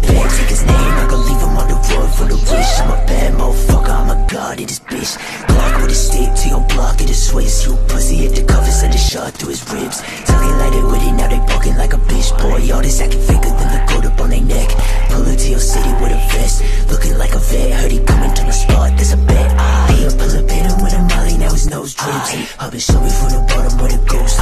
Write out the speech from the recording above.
blood bag Take his name, I gon' leave him on the road for the wish. I'm a bad motherfucker, I'm a god in this bitch. Glock with a stick to your block, it is switch You pussy hit the cover, send a shot through his ribs. Talking like they with it, now they poking like a bitch. Boy, all this acting faker than the gold up on their neck. Pull it to your city with a vest. Looking like a vet, heard he coming to the spot, there's a bet. I pull a pin him with a molly, now his nose drips. I've been showing from the bottom where the ghost